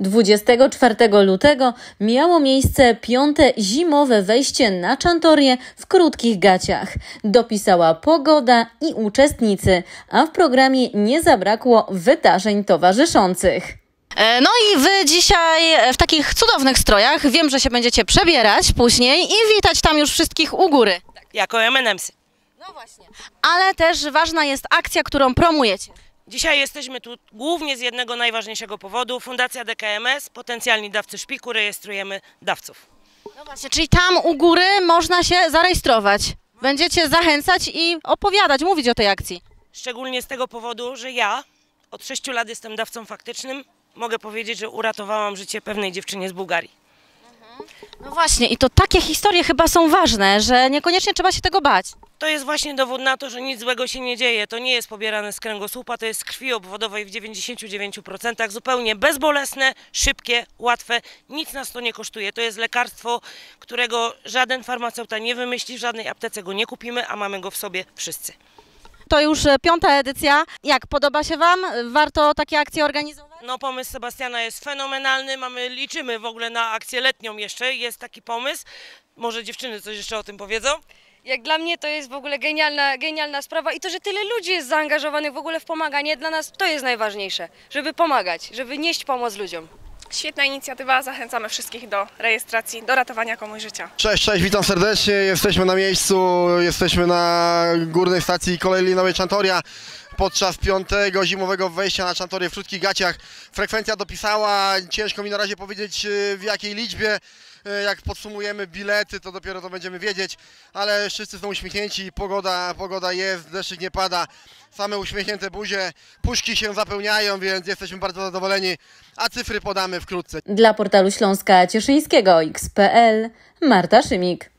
24 lutego miało miejsce piąte zimowe wejście na Czantorię w krótkich gaciach. Dopisała pogoda i uczestnicy, a w programie nie zabrakło wydarzeń towarzyszących. E, No i wy dzisiaj e, w takich cudownych strojach, wiem, że się będziecie przebierać później i witać tam już wszystkich u góry. jako M&Msy. No właśnie. Ale też ważna jest akcja, którą promujecie. Dzisiaj jesteśmy tu głównie z jednego najważniejszego powodu. Fundacja DKMS, potencjalni dawcy szpiku, rejestrujemy dawców. No właśnie, czyli tam u góry można się zarejestrować. Będziecie zachęcać i opowiadać, mówić o tej akcji. Szczególnie z tego powodu, że ja od 6 lat jestem dawcą faktycznym. Mogę powiedzieć, że uratowałam życie pewnej dziewczynie z Bułgarii. No właśnie, i to takie historie chyba są ważne, że niekoniecznie trzeba się tego bać. To jest właśnie dowód na to, że nic złego się nie dzieje. To nie jest pobierane z kręgosłupa, to jest z krwi obwodowej w 99%, zupełnie bezbolesne, szybkie, łatwe. Nic nas to nie kosztuje. To jest lekarstwo, którego żaden farmaceuta nie wymyśli, w żadnej aptece go nie kupimy, a mamy go w sobie wszyscy. To już e, piąta edycja. Jak podoba się Wam? Warto takie akcje organizować? No pomysł Sebastiana jest fenomenalny, mamy, liczymy w ogóle na akcję letnią jeszcze, jest taki pomysł. Może dziewczyny coś jeszcze o tym powiedzą? Jak dla mnie to jest w ogóle genialna, genialna sprawa i to, że tyle ludzi jest zaangażowanych w ogóle w pomaganie, dla nas to jest najważniejsze, żeby pomagać, żeby nieść pomoc ludziom. Świetna inicjatywa, zachęcamy wszystkich do rejestracji, do ratowania komuś życia. Cześć, cześć, witam serdecznie. Jesteśmy na miejscu, jesteśmy na górnej stacji kolei linowej Czantoria podczas piątego zimowego wejścia na Czantorię w krótkich gaciach. Frekwencja dopisała, ciężko mi na razie powiedzieć y, w jakiej liczbie. Y, Jak podsumujemy bilety, to dopiero to będziemy wiedzieć, ale wszyscy są uśmiechnięci, pogoda, pogoda jest, deszczyk nie pada, same uśmiechnięte buzie, puszki się zapełniają, więc jesteśmy bardzo zadowoleni, a cyfry podamy wkrótce. Dla portalu Śląska Cieszyńskiego XPL Marta Szymik.